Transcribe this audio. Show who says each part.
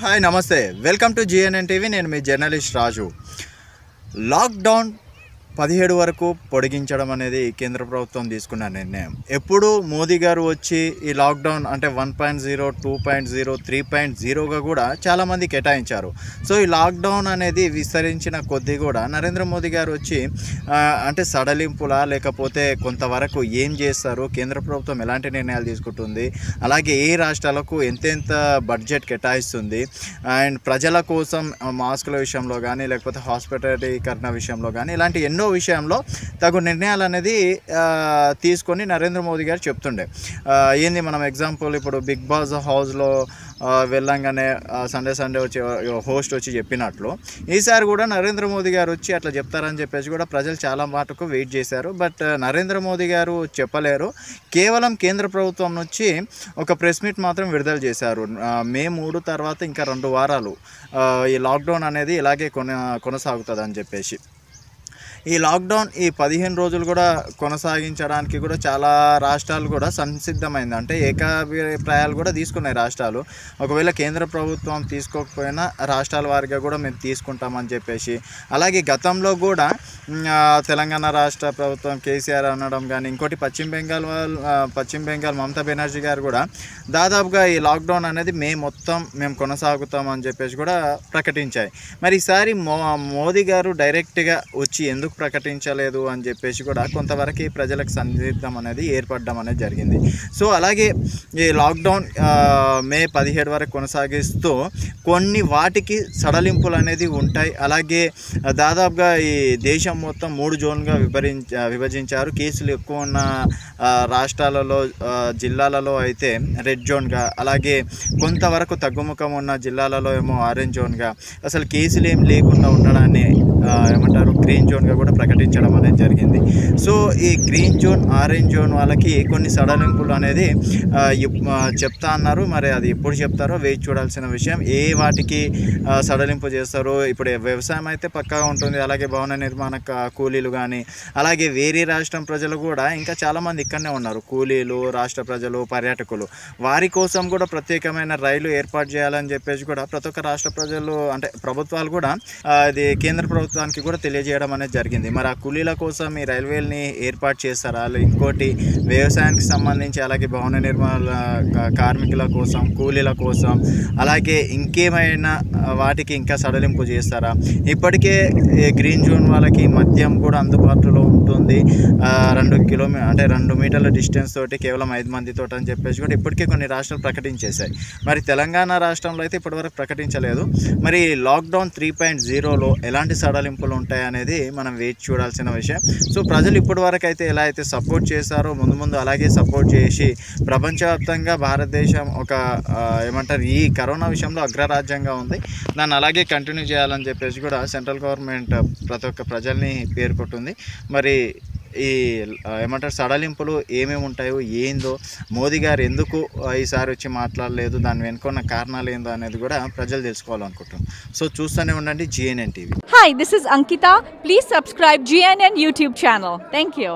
Speaker 1: Hi నమస్తే. Welcome to GNN TV నేను మీ journalist రాజు. Lockdown పదిహేడు వరకు పొడిగించడం అనేది కేంద్ర ప్రభుత్వం తీసుకున్న నిర్ణయం. ఎప్పుడు మోదీ గారు వచ్చి ఈ లాక్డౌన్ అంటే one point zero two point zero three point జీరోగా కూడా చాలామంది కేటాయించారు. సో ఈ లాక్డౌన్ అనేది విస్తరించిన కొద్దీ కూడా నరేంద్ర మోదీ గారు వచ్చి అంటే సడలింపులా లేకపోతే కొంతవరకు ఏం చేస్తారు? కేంద్ర ప్రభుత్వం ఎలాంటి నిర్ణయాలు తీసుకుంటుంది? అలాగే ఏ రాష్ట్రాలకు ఎంతెంత బడ్జెట్ కేటాయిస్తుంది? అండ్ ప్రజల కోసం మాస్కుల విషయంలో కానీ లేకపోతే హాస్పిటలీకరణ విషయంలో కానీ ఇలాంటి ఎన్నో విషయంలో తగు నిర్ణయాలు అనేది తీసుకొని నరేంద్ర మోదీ గారు చెప్తుండే. ఏంది మనం ఎగ్జాంపుల్ ఇప్పుడు బిగ్ బాస్ హౌస్లో వెళ్ళంగానే సండే సండే వచ్చి హోస్ట్ వచ్చి చెప్పినట్లు. ఈసారి కూడా నరేంద్ర మోదీ గారు వచ్చి అట్లా చెప్తారని చెప్పేసి కూడా ప్రజలు చాలా మాటకు వెయిట్ చేశారు. బట్ నరేంద్ర మోదీ గారు చెప్పలేరు. కేవలం కేంద్ర ప్రభుత్వం నుంచి ఒక ప్రెస్ మీట్ మాత్రం విడుదల చేశారు. మే మూడు తర్వాత ఇంకా రెండు వారాలు ఈ లాక్డౌన్ అనేది ఇలాగే కొన కొనసాగుతుంది అని చెప్పేసి. ఈ లాక్డౌన్ ఈ పదిహేను రోజులు కూడా కొనసాగించడానికి కూడా చాలా రాష్ట్రాలు కూడా సంసిద్ధమైంది. అంటే ఏకాభిప్రాయాలు కూడా తీసుకున్నాయి రాష్ట్రాలు. ఒకవేళ కేంద్ర ప్రభుత్వం తీసుకోకపోయినా రాష్ట్రాల వారిగా కూడా మేము తీసుకుంటామని చెప్పేసి. అలాగే గతంలో కూడా తెలంగాణ రాష్ట్ర ప్రభుత్వం కేసీఆర్ అనడం కానీ ఇంకోటి పశ్చిమ బెంగాల్ వాళ్ళు పశ్చిమ బెంగాల్ మమతా బెనర్జీ గారు కూడా దాదాపుగా ఈ లాక్డౌన్ అనేది మే మొత్తం మేము కొనసాగుతామని చెప్పేసి కూడా ప్రకటించాయి. మరి ఈసారి మో మోదీ గారు డైరెక్ట్గా వచ్చి ఎందుకు ప్రకటించలేదు అని చెప్పేసి కూడా కొంతవరకు ప్రజలకు సందిగ్ధం అనేది ఏర్పడడం అనేది జరిగింది. సో అలాగే ఈ లాక్డౌన్ మే పదిహేడు వరకు కొనసాగిస్తూ కొన్ని వాటికి సడలింపులు అనేది ఉంటాయి. అలాగే దాదాపుగా ఈ దేశం మొత్తం మూడు జోన్గా విభజించ విభజించారు. కేసులు ఎక్కువ ఉన్న రాష్ట్రాలలో జిల్లాలలో అయితే రెడ్ జోన్గా అలాగే కొంతవరకు తగ్గుముఖం ఉన్న జిల్లాలలో ఏమో ఆరెంజ్ జోన్గా. అసలు కేసులు ఏం లేకుండా ఉండడాన్ని ఏమంటారు గ్రీన్ జోన్గా కూడా ప్రకటించడం అనేది జరిగింది. సో ఈ గ్రీన్ జోన్ ఆరెంజ్ జోన్ వాళ్ళకి కొన్ని సడలింపులు అనేది చెప్తా అన్నారు. మరి అది ఎప్పుడు చెప్తారో వేచి చూడాల్సిన విషయం. ఏ వాటికి సడలింపు చేస్తారో ఇప్పుడు వ్యవసాయం అయితే పక్కాగా ఉంటుంది. అలాగే భవన నిర్మాణ కూలీలు కానీ అలాగే వేరే రాష్ట్రం ప్రజలు కూడా ఇంకా చాలామంది ఇక్కడనే ఉన్నారు. కూలీలు రాష్ట్ర ప్రజలు పర్యాటకులు. వారి కోసం కూడా ప్రత్యేకమైన రైలు ఏర్పాటు చేయాలని చెప్పేసి కూడా ప్రతి ఒక్క రాష్ట్ర ప్రజలు అంటే ప్రభుత్వాలు కూడా అది కేంద్ర ప్రభుత్వానికి కూడా తెలియజేయడం అనేది జరిగింది. జరిగింది. మరి ఆ కూలీల కోసం ఈ రైల్వేల్ని ఏర్పాటు చేస్తారా అలా ఇంకోటి వ్యవసాయానికి సంబంధించి అలాగే భవన నిర్మాణ కార్మికుల కోసం కూలీల కోసం అలాగే ఇంకేమైనా వాటికి ఇంకా సడలింపు చేస్తారా? ఇప్పటికే ఈ గ్రీన్ జోన్ వాళ్ళకి మద్యం కూడా అందుబాటులో ఉంటుంది. రెండు కిలోమీ అంటే రెండు మీటర్ల డిస్టెన్స్ తోటి కేవలం ఐదు మందితో అని చెప్పేసి కూడా ఇప్పటికే కొన్ని రాష్ట్రాలు ప్రకటించేశాయి. మరి తెలంగాణ రాష్ట్రంలో అయితే ఇప్పటివరకు ప్రకటించలేదు. మరి లాక్డౌన్ త్రీ పాయింట్ జీరోలో ఎలాంటి సడలింపులు ఉంటాయి అనేది మనం వేచి చూడాల్సిన విషయం. సో ప్రజలు ఇప్పటి వరకు అయితే ఎలా అయితే సపోర్ట్ చేశారో ముందు ముందు అలాగే సపోర్ట్ చేసి ప్రపంచవ్యాప్తంగా భారతదేశం ఒక ఏమంటారు ఈ కరోనా విషయంలో అగ్రరాజ్యంగా ఉంది. దాన్ని అలాగే కంటిన్యూ చేయాలని చెప్పేసి కూడా సెంట్రల్ గవర్నమెంట్ ప్రతి ఒక్క ప్రజల్ని పేర్కొంటుంది. మరి ఈ ఏమంటారు సడలింపులు ఏమేమి ఉంటాయో ఏందో మోదీ గారు ఎందుకు ఈసారి వచ్చి మాట్లాడలేదు దాని వెనుకున్న కారణాలు ఏందో అనేది కూడా ప్రజలు తెలుసుకోవాలనుకుంటున్నాం సో చూస్తూనే ఉండండి GNN TV
Speaker 2: hi this is Ankita please subscribe GNN YouTube channel thank you